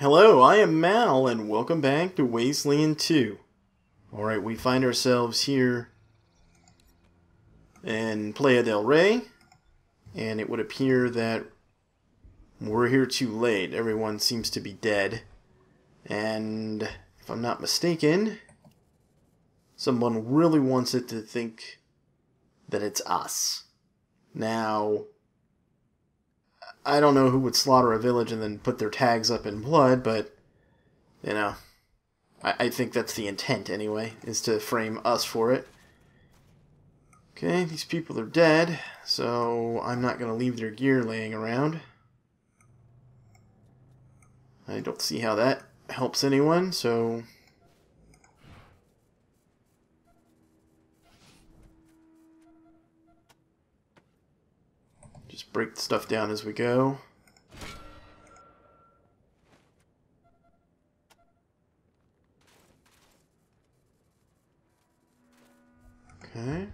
Hello, I am Mal, and welcome back to Wasteland 2. Alright, we find ourselves here in Playa del Rey, and it would appear that we're here too late. Everyone seems to be dead. And if I'm not mistaken, someone really wants it to think that it's us. Now, I don't know who would slaughter a village and then put their tags up in blood, but, you know, I, I think that's the intent anyway, is to frame us for it. Okay, these people are dead, so I'm not going to leave their gear laying around. I don't see how that helps anyone, so... Break stuff down as we go. Okay.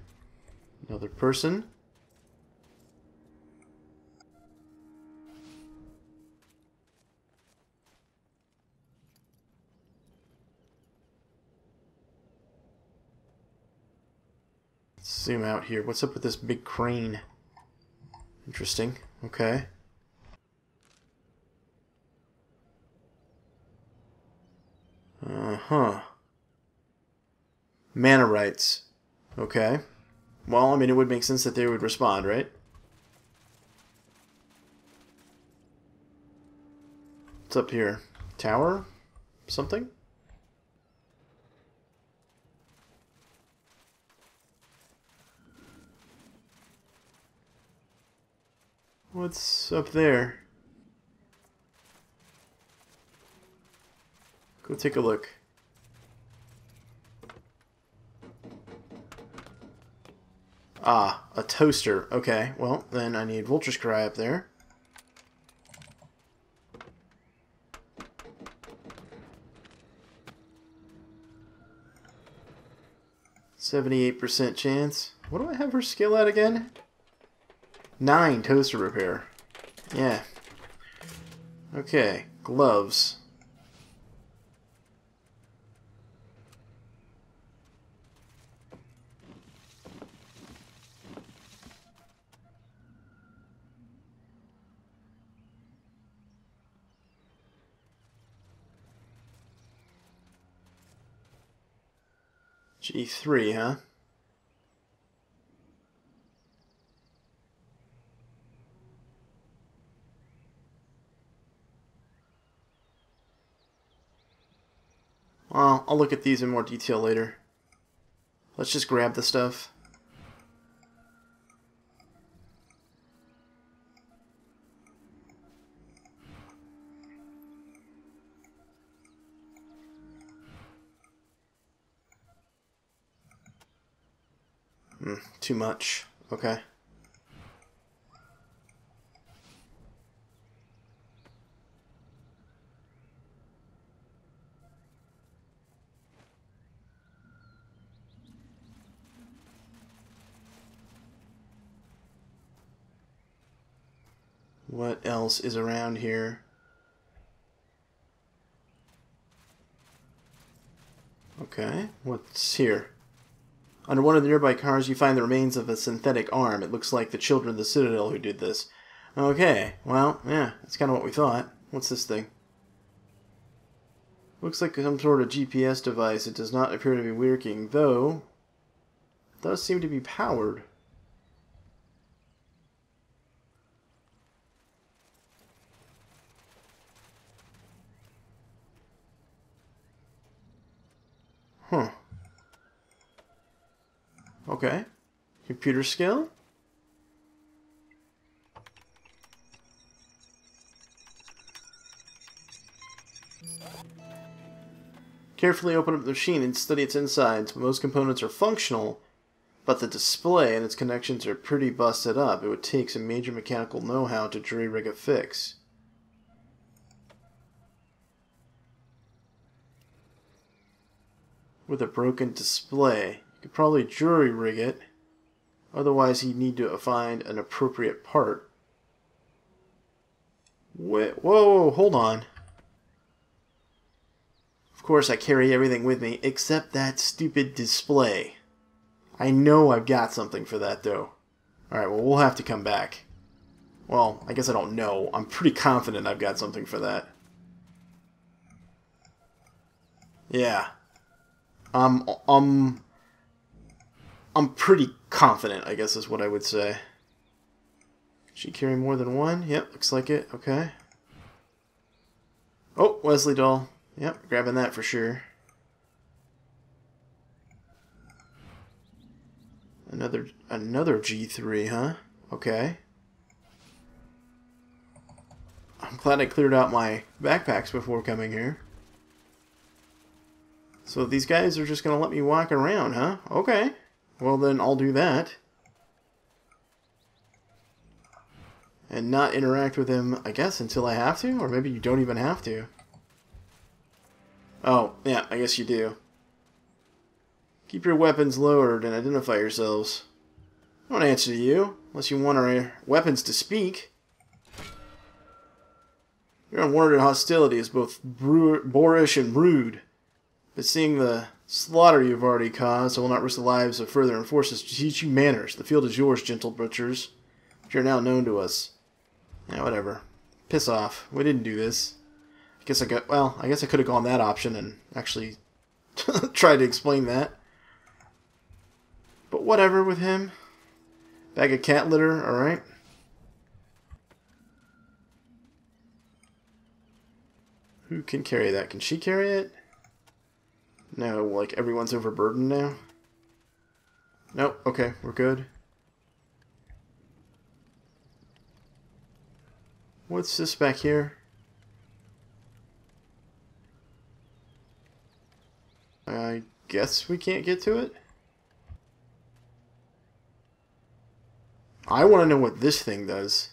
Another person. zoom out here. What's up with this big crane? Interesting. Okay. Uh-huh. Mannerites. Okay. Well, I mean, it would make sense that they would respond, right? What's up here? Tower? Something? What's up there? Go take a look. Ah, a toaster. Okay, well, then I need Vulture's Cry up there. Seventy-eight percent chance. What do I have her skill at again? Nine toaster repair. Yeah. Okay, gloves. G3, huh? Well, I'll look at these in more detail later. Let's just grab the stuff. Mm, too much. Okay. What else is around here? Okay, what's here? Under one of the nearby cars, you find the remains of a synthetic arm. It looks like the children of the Citadel who did this. Okay, well, yeah, that's kind of what we thought. What's this thing? Looks like some sort of GPS device. It does not appear to be working, though it does seem to be powered. Huh. Okay. Computer skill? Carefully open up the machine and study its insides. Most components are functional, but the display and its connections are pretty busted up. It would take some major mechanical know-how to jury-rig a fix. With a broken display. You could probably jury rig it. Otherwise, you need to find an appropriate part. Wait, whoa, hold on. Of course, I carry everything with me except that stupid display. I know I've got something for that, though. Alright, well, we'll have to come back. Well, I guess I don't know. I'm pretty confident I've got something for that. Yeah. Um, um, I'm pretty confident, I guess is what I would say. She carry more than one? Yep, looks like it. Okay. Oh, Wesley doll. Yep, grabbing that for sure. Another another G3, huh? Okay. I'm glad I cleared out my backpacks before coming here. So these guys are just going to let me walk around, huh? Okay. Well, then I'll do that. And not interact with him, I guess, until I have to? Or maybe you don't even have to. Oh, yeah, I guess you do. Keep your weapons lowered and identify yourselves. I don't answer to you, unless you want our weapons to speak. Your unwarranted hostility is both boorish and rude. But seeing the slaughter you've already caused, I will not risk the lives of further enforcers to teach you manners. The field is yours, gentle butchers. You're now known to us. Yeah, whatever. Piss off. We didn't do this. I guess I got, well, I guess I could have gone that option and actually tried to explain that. But whatever with him. Bag of cat litter, alright. Who can carry that? Can she carry it? No, like everyone's overburdened now? Nope, okay, we're good. What's this back here? I guess we can't get to it? I want to know what this thing does.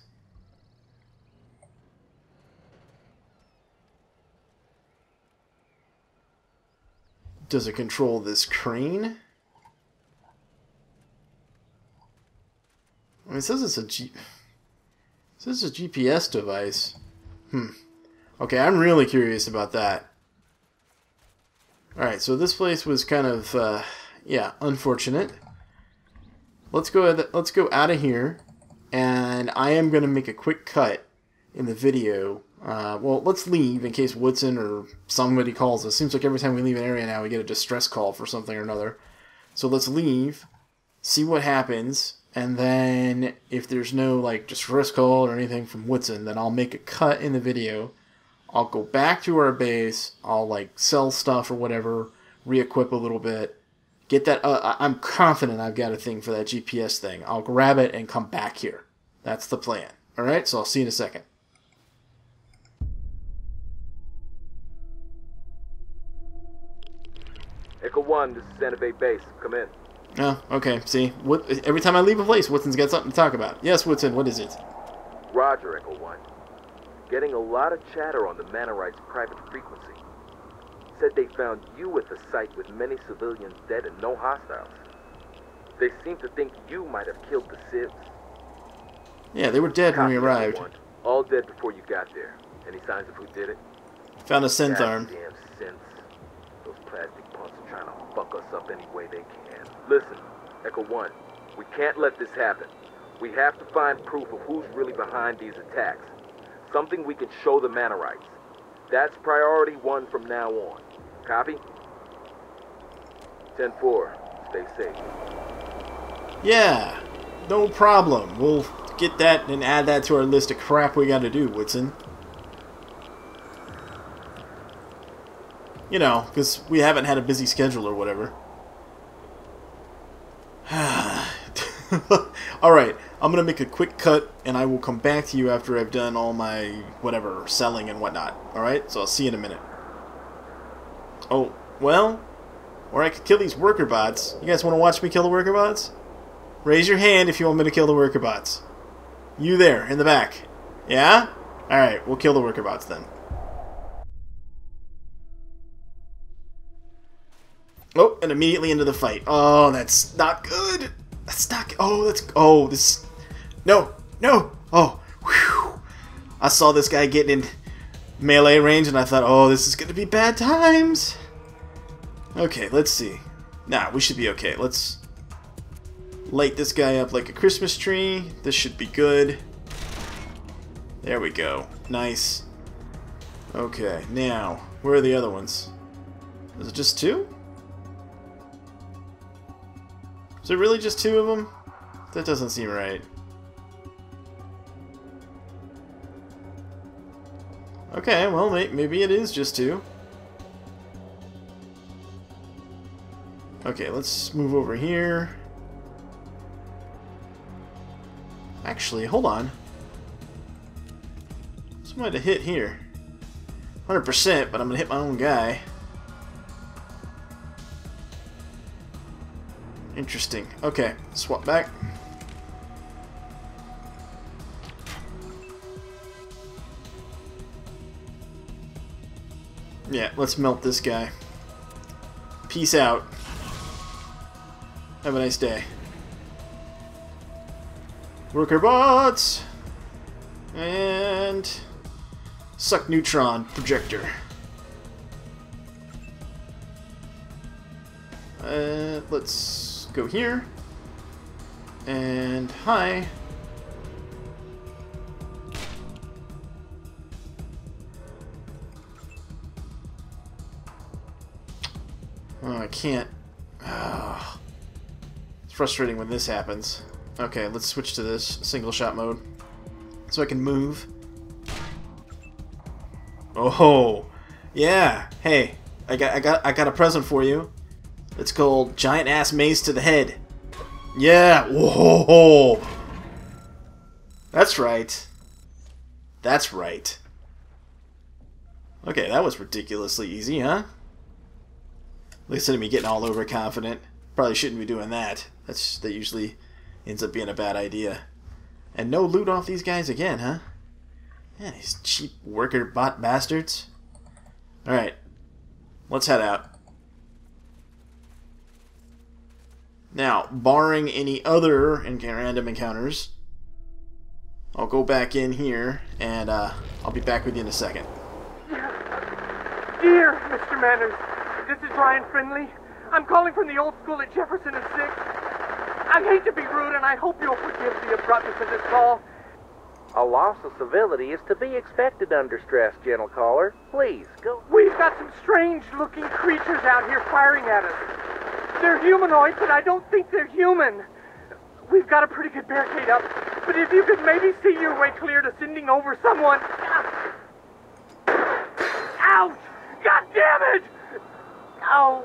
Does it control this crane? I mean, it says it's a G... It says it's a GPS device. Hmm. Okay, I'm really curious about that. Alright, so this place was kind of, uh, yeah, unfortunate. Let's go, let's go out of here, and I am going to make a quick cut in the video uh, well, let's leave in case Woodson or somebody calls us. Seems like every time we leave an area now, we get a distress call for something or another. So let's leave, see what happens, and then if there's no like distress call or anything from Woodson, then I'll make a cut in the video. I'll go back to our base. I'll like sell stuff or whatever, re-equip a little bit, get that. Uh, I'm confident I've got a thing for that GPS thing. I'll grab it and come back here. That's the plan. All right. So I'll see you in a second. Echo 1, this is Santa Fe Base. Come in. Oh, okay. See, what, every time I leave a place, Woodson's got something to talk about. Yes, Woodson, what is it? Roger, Echo 1. Getting a lot of chatter on the Mannerites' private frequency. Said they found you at the site with many civilians dead and no hostiles. They seem to think you might have killed the Civs. Yeah, they were dead Copy when we arrived. All dead before you got there. Any signs of who did it? Found a synth arm. Damn synths. Those plastic trying to fuck us up any way they can. Listen, Echo One, we can't let this happen. We have to find proof of who's really behind these attacks. Something we can show the Mannerites. That's priority one from now on. Copy? 10-4. Stay safe. Yeah, no problem. We'll get that and add that to our list of crap we gotta do, Woodson. You know, because we haven't had a busy schedule or whatever. Alright, I'm going to make a quick cut, and I will come back to you after I've done all my, whatever, selling and whatnot. Alright, so I'll see you in a minute. Oh, well, or I could kill these worker bots. You guys want to watch me kill the worker bots? Raise your hand if you want me to kill the worker bots. You there, in the back. Yeah? Alright, we'll kill the worker bots then. Oh, and immediately into the fight. Oh, that's not good. That's not. Oh, that's. Oh, this. No, no. Oh, whew. I saw this guy getting in melee range, and I thought, oh, this is gonna be bad times. Okay, let's see. Nah, we should be okay. Let's light this guy up like a Christmas tree. This should be good. There we go. Nice. Okay, now, where are the other ones? Is it just two? Is it really just two of them? That doesn't seem right. Okay, well, maybe it is just two. Okay, let's move over here. Actually, hold on. Somebody to hit here. 100%, but I'm going to hit my own guy. Interesting. Okay, swap back. Yeah, let's melt this guy. Peace out. Have a nice day. Worker bots! And... Suck neutron projector. Uh, let's go here. And hi. Oh, I can't. Oh. It's frustrating when this happens. Okay, let's switch to this single shot mode. So I can move. Oh, yeah. Hey, I got, I got, I got a present for you. It's called Giant Ass maze to the Head. Yeah. Whoa. That's right. That's right. Okay, that was ridiculously easy, huh? Listen to me getting all overconfident. Probably shouldn't be doing that. That's that usually ends up being a bad idea. And no loot off these guys again, huh? Yeah, these cheap worker bot bastards. Alright. Let's head out. Now, barring any other random encounters, I'll go back in here, and uh, I'll be back with you in a second. Dear Mr. Manners, this is Ryan Friendly. I'm calling from the old school at Jefferson and 6th. I hate to be rude, and I hope you'll forgive the abruptness of this call. A loss of civility is to be expected under stress, gentle caller. Please, go. We've got some strange-looking creatures out here firing at us. They're humanoid, but I don't think they're human. We've got a pretty good barricade up, but if you could maybe see your way clear to sending over someone... Ouch! God damn it! Oh.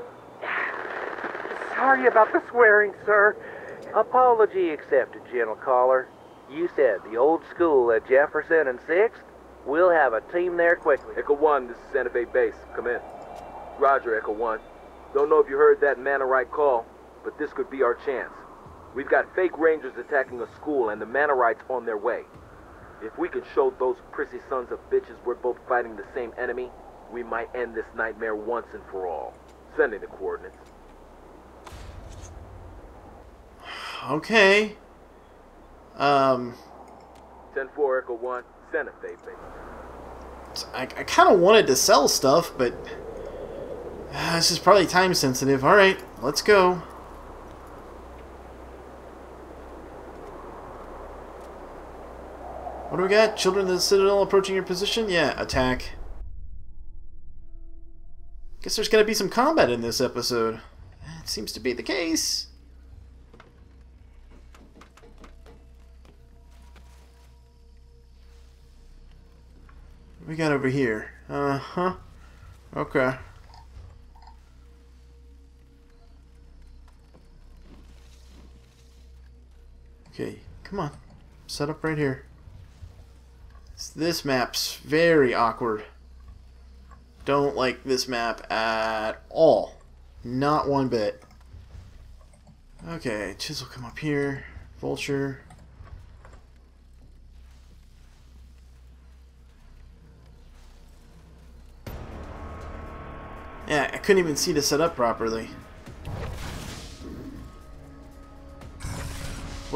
Sorry about the swearing, sir. Apology accepted, gentle caller. You said the old school at Jefferson and 6th? We'll have a team there quickly. Echo 1, this is Santa Fe Base. Come in. Roger, Echo 1. Don't know if you heard that Mannerite call, but this could be our chance. We've got fake rangers attacking a school and the Mannerites on their way. If we can show those prissy sons of bitches we're both fighting the same enemy, we might end this nightmare once and for all. Sending the coordinates. Okay. Um. 10-4 Echo 1, Santa Fe base. I, I kind of wanted to sell stuff, but this is probably time sensitive. Alright, let's go. What do we got? Children of the Citadel approaching your position? Yeah, attack. Guess there's gonna be some combat in this episode. That seems to be the case. What we got over here? Uh-huh. Okay. Okay, come on. Set up right here. This map's very awkward. Don't like this map at all. Not one bit. Okay, Chisel come up here. Vulture. Yeah, I couldn't even see to set up properly.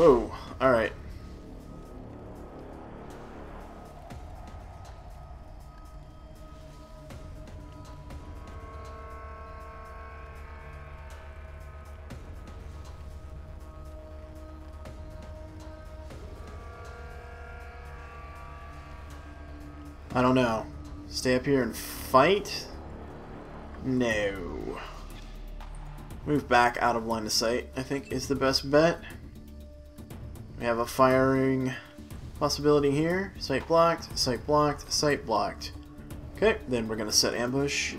Whoa, alright. I don't know. Stay up here and fight? No. Move back out of line of sight, I think is the best bet. We have a firing possibility here. Sight blocked, sight blocked, sight blocked. Okay, then we're to set ambush.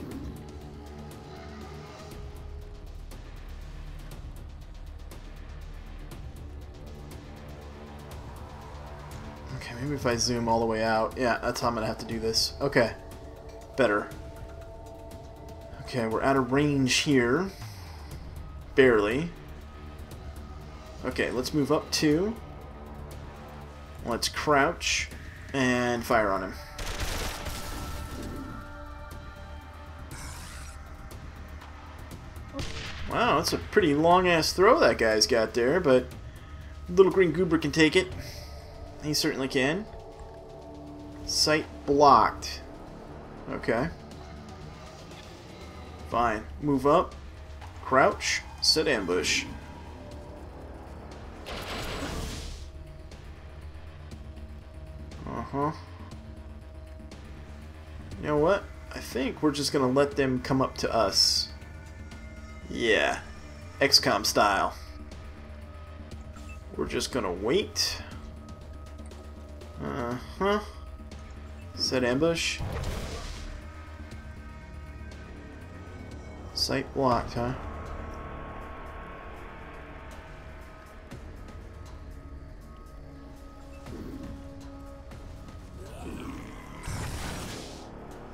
Okay, maybe if I zoom all the way out. Yeah, that's how I'm to have to do this. Okay, better. Okay, we're out of range here. Barely. Okay, let's move up two. Let's crouch and fire on him. Wow, that's a pretty long-ass throw that guy's got there, but little green goober can take it. He certainly can. Sight blocked. Okay. Fine. Move up. Crouch. Set ambush. Uh-huh. You know what? I think we're just gonna let them come up to us. Yeah. XCOM style. We're just gonna wait. Uh-huh. Set ambush. Sight blocked, huh?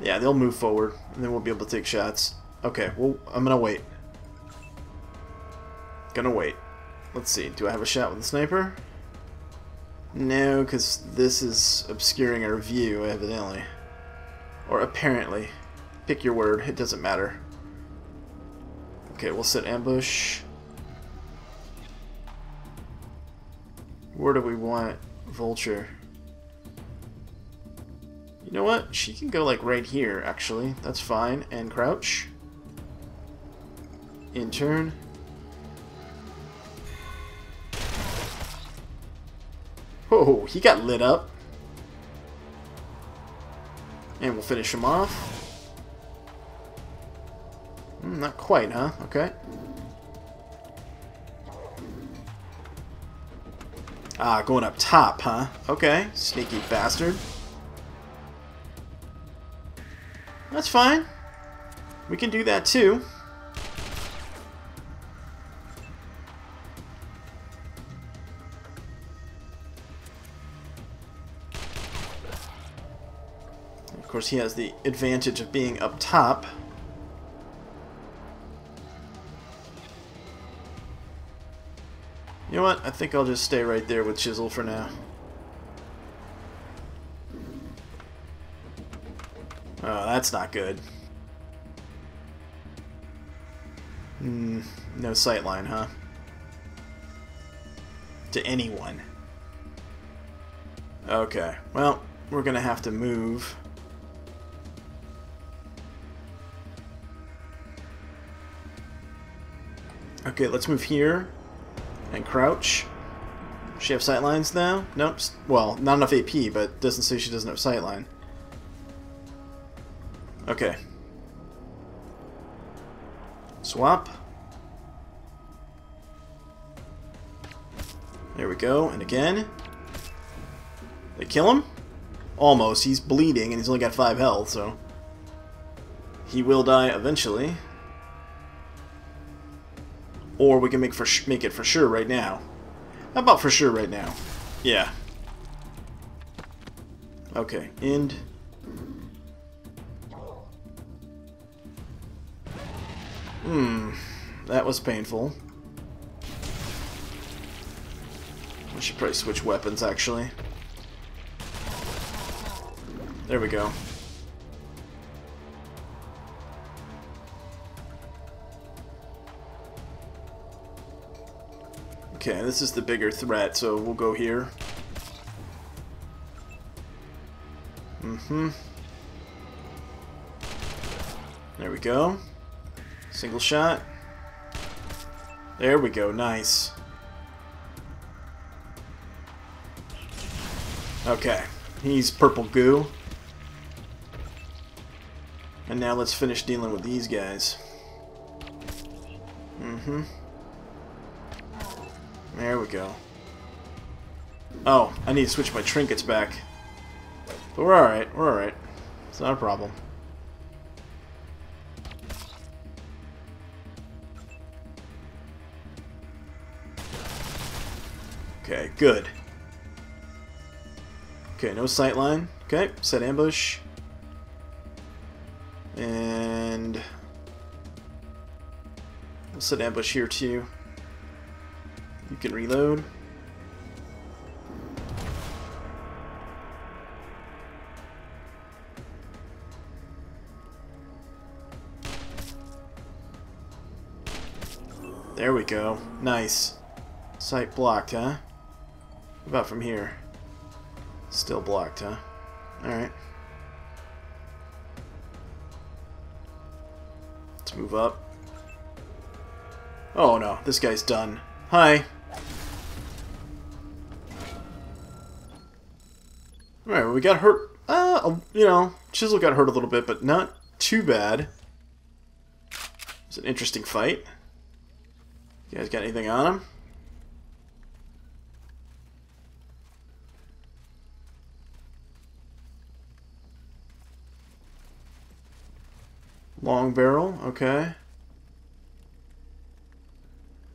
Yeah, they'll move forward, and then we'll be able to take shots. Okay, well, I'm gonna wait. Gonna wait. Let's see, do I have a shot with the sniper? No, because this is obscuring our view, evidently. Or apparently. Pick your word, it doesn't matter. Okay, we'll set ambush. Where do we want Vulture? You know what? She can go like right here, actually. That's fine. And crouch. In turn. Oh, he got lit up. And we'll finish him off. Mm, not quite, huh? Okay. Ah, going up top, huh? Okay, sneaky bastard. That's fine. We can do that too. Of course, he has the advantage of being up top. You know what? I think I'll just stay right there with Chisel for now. Oh, that's not good. Hmm, no sightline, huh? To anyone. Okay, well, we're gonna have to move. Okay, let's move here and crouch. She have sightlines now? Nope. Well, not enough AP, but doesn't say she doesn't have sightline. Okay. Swap. There we go. And again. They kill him? Almost. He's bleeding and he's only got 5 health, so... He will die eventually. Or we can make for make it for sure right now. How about for sure right now? Yeah. Okay, end. Hmm, that was painful. I should probably switch weapons, actually. There we go. Okay, this is the bigger threat, so we'll go here. Mm-hmm. There we go. Single shot. There we go, nice. Okay, he's purple goo. And now let's finish dealing with these guys. Mm-hmm. There we go. Oh, I need to switch my trinkets back. But we're alright, we're alright. It's not a problem. Okay, good. Okay, no sightline. Okay, set ambush. And... We'll set ambush here too. You can reload. There we go. Nice. Sight blocked, huh? About from here? Still blocked, huh? Alright. Let's move up. Oh no, this guy's done. Hi. Alright, we got hurt. Uh, you know, Chisel got hurt a little bit, but not too bad. It's an interesting fight. You guys got anything on him? Long barrel, okay.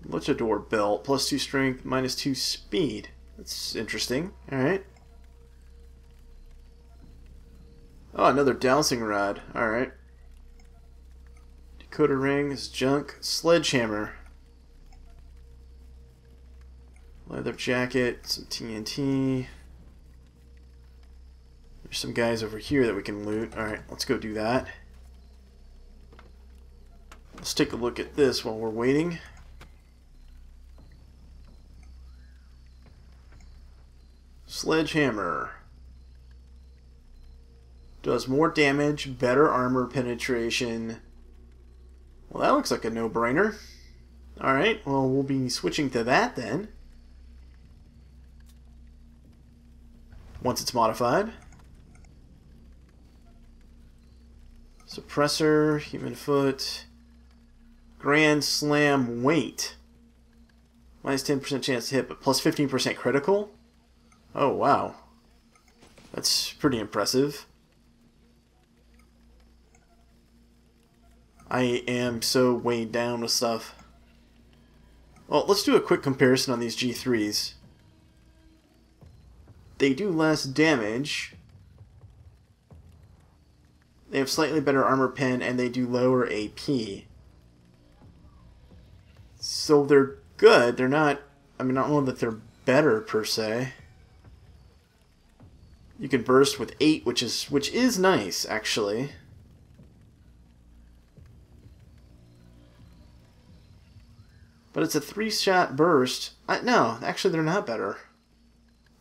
Luchador belt, plus 2 strength, minus 2 speed. That's interesting. Alright. Oh, another dowsing rod. Alright. Dakota ring is junk. Sledgehammer. Leather jacket, some TNT. There's some guys over here that we can loot. Alright, let's go do that. Let's take a look at this while we're waiting. Sledgehammer. Does more damage, better armor penetration. Well, that looks like a no-brainer. Alright, well, we'll be switching to that then. Once it's modified. Suppressor, human foot. Grand Slam weight. Minus 10% chance to hit, but plus 15% critical? Oh, wow. That's pretty impressive. I am so weighed down with stuff. Well, let's do a quick comparison on these G3s. They do less damage. They have slightly better armor pen, and they do lower AP. So they're good. They're not. I mean, I don't know that they're better per se. You can burst with eight, which is which is nice actually. But it's a three-shot burst. I, no, actually, they're not better.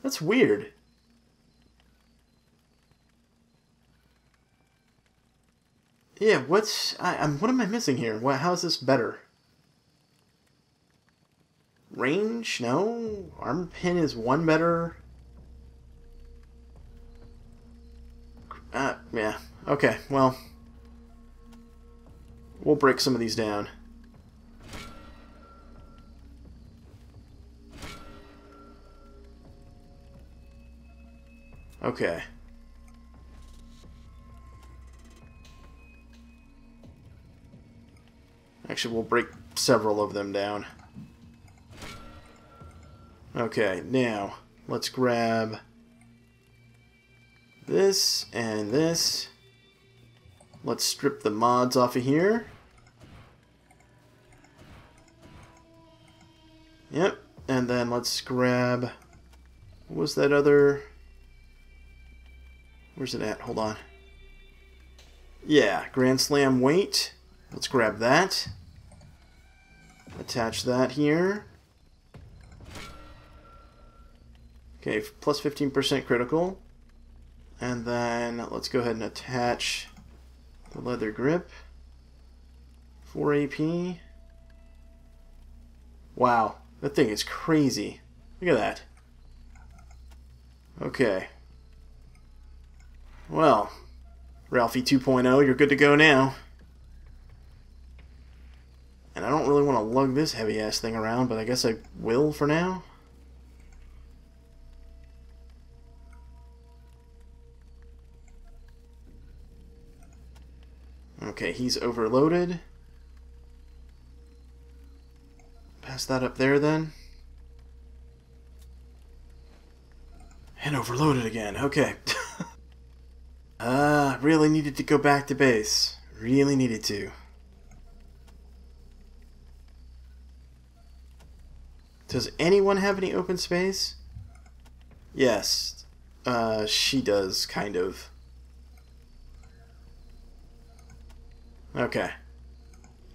That's weird. Yeah, what's I, I'm what am I missing here? What? How is this better? Range? No. Armor pin is one better. Uh, yeah. Okay, well. We'll break some of these down. Okay. Actually, we'll break several of them down. Okay, now, let's grab this and this. Let's strip the mods off of here. Yep, and then let's grab... What was that other... Where's it at? Hold on. Yeah, Grand Slam weight. Let's grab that. Attach that here. Okay, plus 15% critical. And then let's go ahead and attach the leather grip. 4 AP. Wow, that thing is crazy. Look at that. Okay. Well, Ralphie 2.0, you're good to go now. And I don't really want to lug this heavy-ass thing around, but I guess I will for now. Okay, he's overloaded. Pass that up there then. And overloaded again. Okay. Ah, uh, really needed to go back to base. Really needed to. Does anyone have any open space? Yes. Uh, she does, kind of. Okay.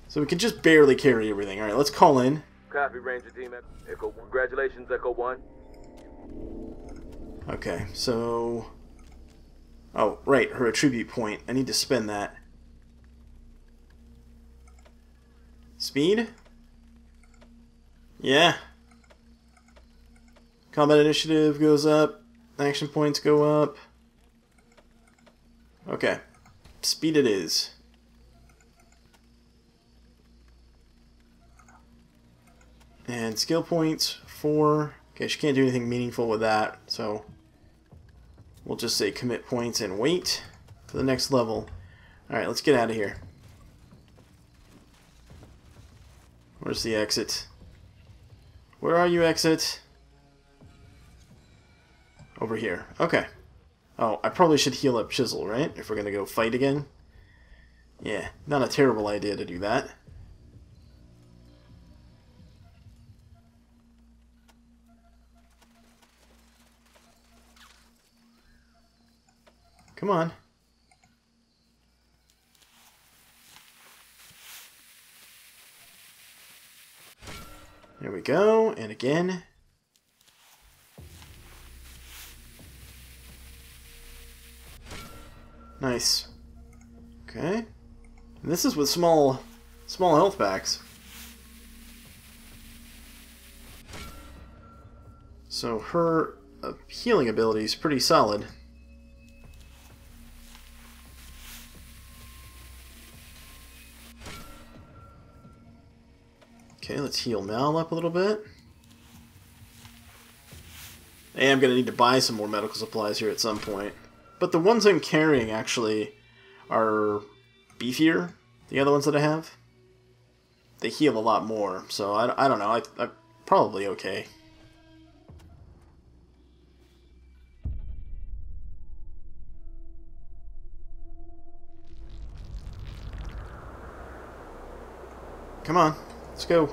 So we can just barely carry everything. Alright, let's call in. Copy, Ranger Team. Echo 1. Congratulations, Echo 1. Okay, so... Oh, right, her attribute point. I need to spend that. Speed? Yeah. Combat initiative goes up. Action points go up. Okay. Speed it is. And skill points, 4. Okay, she can't do anything meaningful with that, so we'll just say commit points and wait for the next level. Alright, let's get out of here. Where's the exit? Where are you, exit? Over here. Okay. Oh, I probably should heal up Chisel, right? If we're gonna go fight again. Yeah, not a terrible idea to do that. Come on. There we go, and again. Nice. Okay. And this is with small, small health packs. So her uh, healing ability is pretty solid. Okay, let's heal Mal up a little bit. I am going to need to buy some more medical supplies here at some point. But the ones I'm carrying actually are beefier, the other ones that I have. They heal a lot more, so I, I don't know, I, I'm probably okay. Come on. Let's go.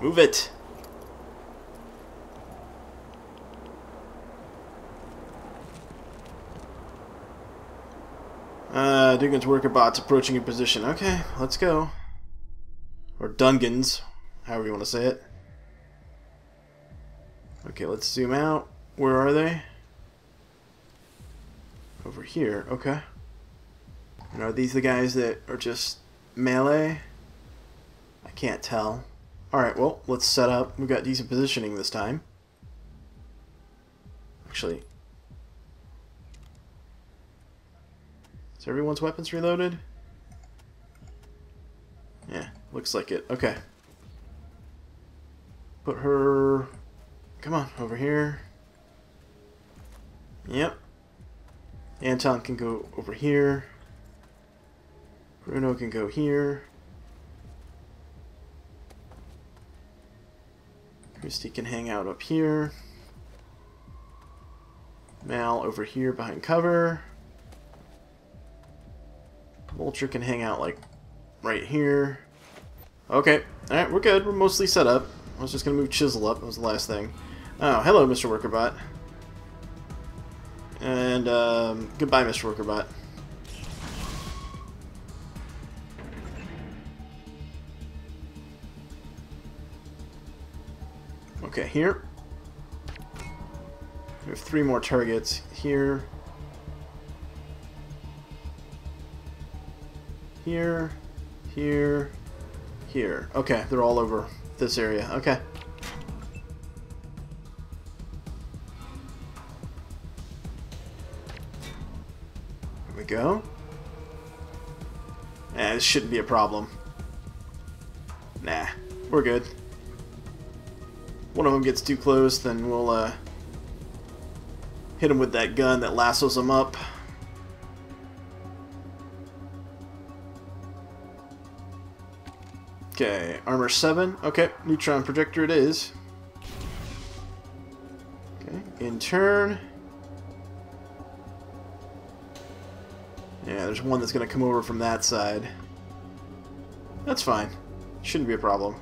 Move it. Uh, Dugan's worker bots approaching your position. Okay, let's go. Or Dungans, however you want to say it. Okay, let's zoom out. Where are they? Over here, okay. And are these the guys that are just melee? I can't tell. Alright, well, let's set up. We've got decent positioning this time. Actually. Is everyone's weapons reloaded? Yeah, looks like it. Okay. Put her... Come on, over here. Yep. Anton can go over here. Bruno can go here. Christy can hang out up here. Mal over here behind cover. Vulture can hang out like right here. Okay, alright, we're good. We're mostly set up. I was just going to move Chisel up. That was the last thing. Oh, hello, Mr. Workerbot. And, um, goodbye, Mr. Workerbot. Okay, here. We have three more targets here. Here, here, here. Okay, they're all over this area. Okay. Here we go. Eh, this shouldn't be a problem. Nah, we're good. One of them gets too close, then we'll uh, hit him with that gun that lassos him up. Okay, armor 7. Okay, neutron projector it is. Okay, in turn. Yeah, there's one that's going to come over from that side. That's fine. Shouldn't be a problem.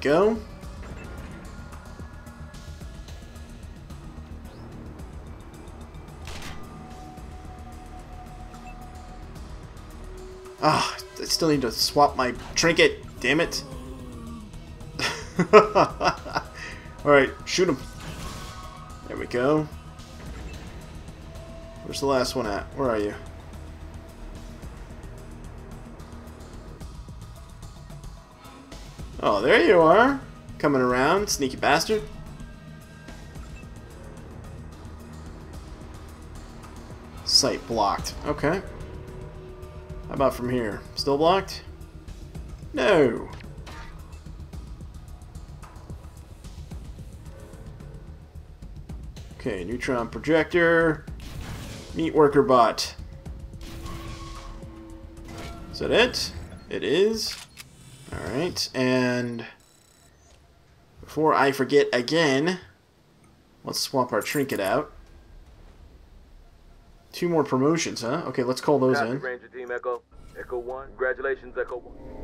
Go. Ah, I still need to swap my trinket. Damn it. Alright, shoot him. There we go. Where's the last one at? Where are you? Oh, there you are. Coming around, sneaky bastard. Sight blocked. Okay. How about from here? Still blocked? No. Okay, neutron projector. Meat worker bot. Is that it? It is. Alright, and before I forget again, let's swap our trinket out. Two more promotions, huh? Okay, let's call those Copy, in. Ranger Team Echo. Echo 1. Congratulations, Echo 1.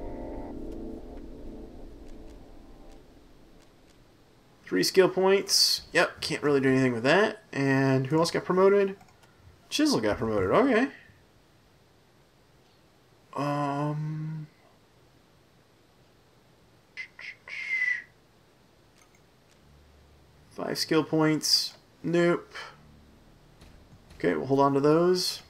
Three skill points. Yep, can't really do anything with that. And who else got promoted? Chisel got promoted. Okay. Um. Five skill points. Nope. Okay, we'll hold on to those.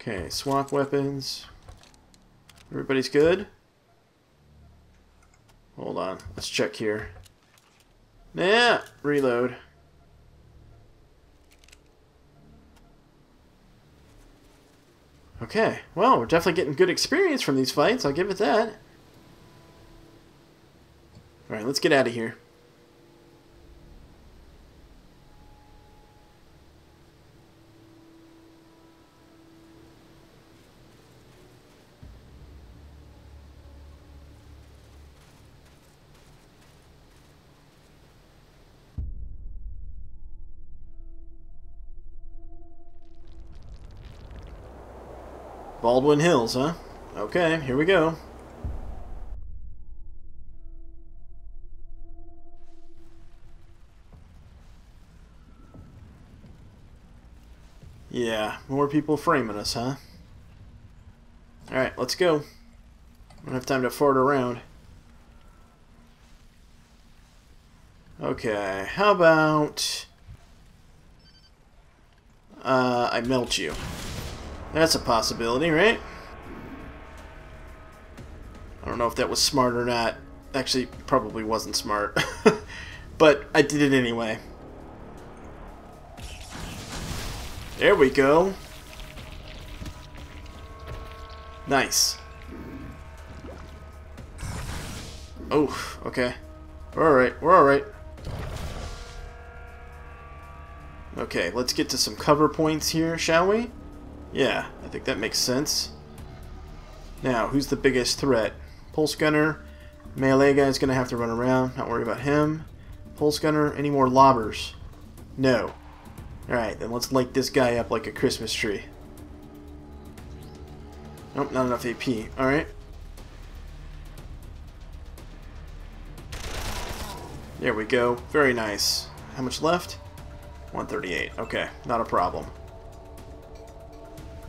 Okay, swap weapons. Everybody's good? Hold on, let's check here. Yeah, reload. Okay, well, we're definitely getting good experience from these fights, I'll give it that. Alright, let's get out of here. Baldwin Hills, huh? Okay, here we go. Yeah, more people framing us, huh? Alright, let's go. I don't have time to fart around. Okay, how about... Uh, I melt you. That's a possibility, right? I don't know if that was smart or not. Actually, probably wasn't smart. but I did it anyway. There we go. Nice. Oh, okay. We're alright, we're alright. Okay, let's get to some cover points here, shall we? Yeah, I think that makes sense. Now, who's the biggest threat? Pulse gunner. Melee guy's gonna have to run around. Not worry about him. Pulse gunner. Any more lobbers? No. Alright, then let's light this guy up like a Christmas tree. Nope, not enough AP. Alright. There we go. Very nice. How much left? 138. Okay, not a problem.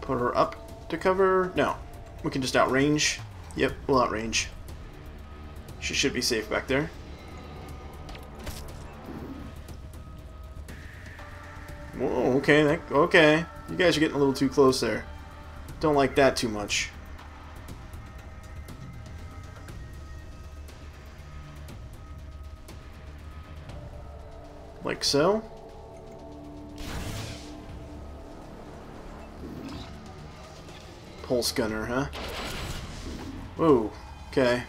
Put her up to cover? No. We can just outrange. Yep, we'll outrange. She should be safe back there. Whoa, okay, that, okay. You guys are getting a little too close there. Don't like that too much. Like so. Pulse gunner, huh? Whoa, okay.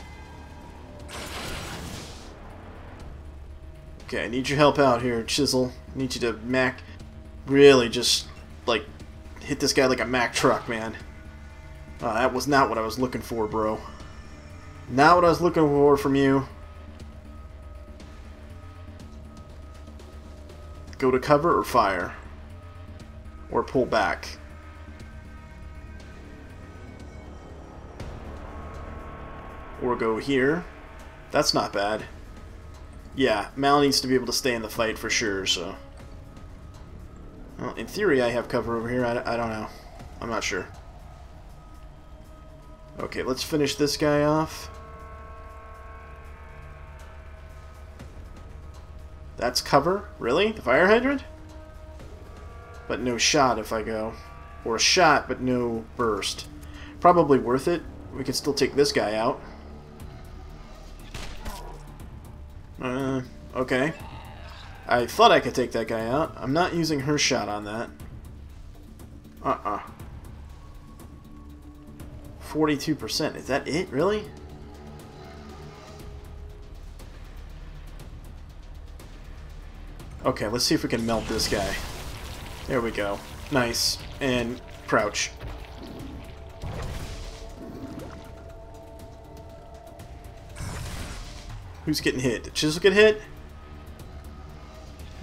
Okay, I need your help out here, Chisel. I need you to Mac... Really just, like, hit this guy like a Mack truck, man. Uh, that was not what I was looking for, bro. Not what I was looking for from you. Go to cover or fire? Or pull back? Or go here. That's not bad. Yeah, Mal needs to be able to stay in the fight for sure, so... Well, in theory I have cover over here, I, I don't know. I'm not sure. Okay, let's finish this guy off. That's cover? Really? The fire hydrant? But no shot if I go. Or a shot, but no burst. Probably worth it. We can still take this guy out. Uh, okay. I thought I could take that guy out. I'm not using her shot on that. Uh-uh. 42%. Is that it? Really? Okay, let's see if we can melt this guy. There we go. Nice. And crouch. Who's getting hit? Did Chisel get hit?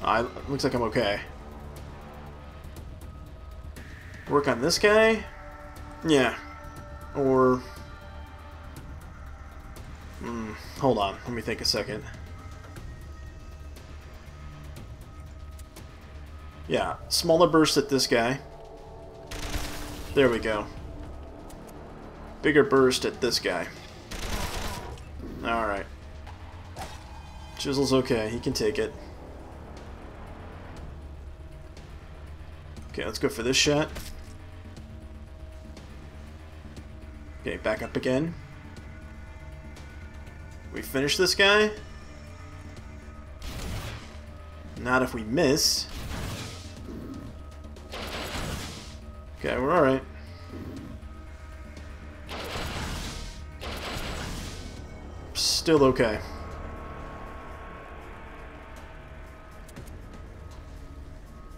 I looks like I'm okay. Work on this guy? Yeah. Or... Hmm, hold on, let me think a second. Yeah, smaller burst at this guy. There we go. Bigger burst at this guy. Alright. Chisel's okay, he can take it. Okay, let's go for this shot. Okay, back up again. We finish this guy? Not if we miss. Okay, we're alright. Still okay.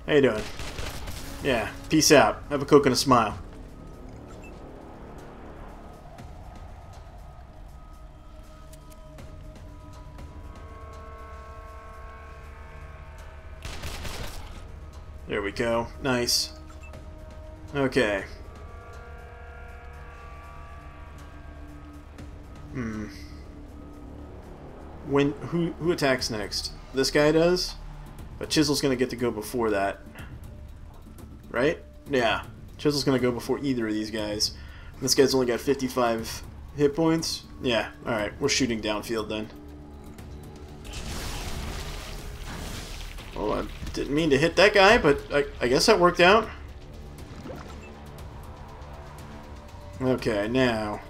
How you doing? Yeah, peace out. Have a Coke and a smile. There we go. Nice. Okay. Hmm. When who who attacks next? This guy does? But Chisel's gonna get to go before that. Right? Yeah. Chisel's gonna go before either of these guys. This guy's only got 55 hit points. Yeah, alright. We're shooting downfield then. Oh, I didn't mean to hit that guy, but I, I guess that worked out. Okay, now...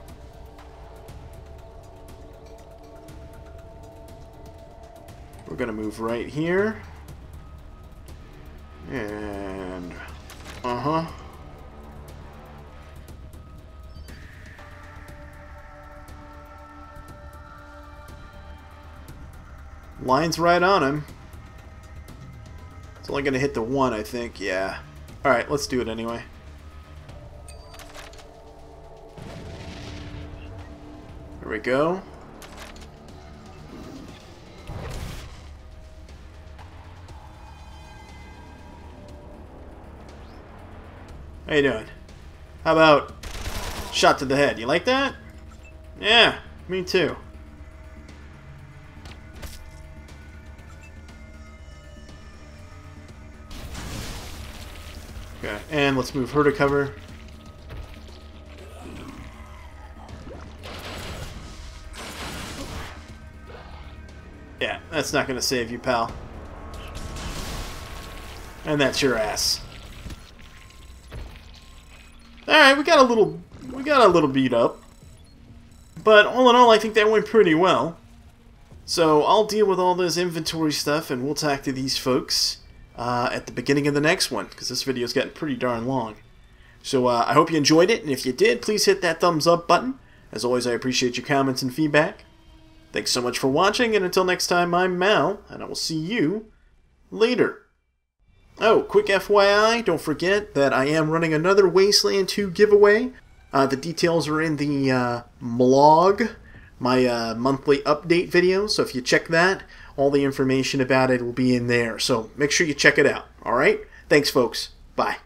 We're gonna move right here. And... Uh-huh. Line's right on him. It's only going to hit the one, I think. Yeah. Alright, let's do it anyway. There we go. How you doing? How about shot to the head? You like that? Yeah, me too. Okay, and let's move her to cover. Yeah, that's not to save you, pal. And that's your ass. Alright, we got a little we got a little beat up. But all in all, I think that went pretty well. So I'll deal with all this inventory stuff and we'll talk to these folks uh, at the beginning of the next one, because this video's getting pretty darn long. So uh, I hope you enjoyed it, and if you did, please hit that thumbs up button. As always, I appreciate your comments and feedback. Thanks so much for watching, and until next time, I'm Mal, and I will see you later. Oh, quick FYI, don't forget that I am running another Wasteland 2 giveaway. Uh, the details are in the uh, blog, my uh, monthly update video, so if you check that, all the information about it will be in there. So make sure you check it out, alright? Thanks, folks. Bye.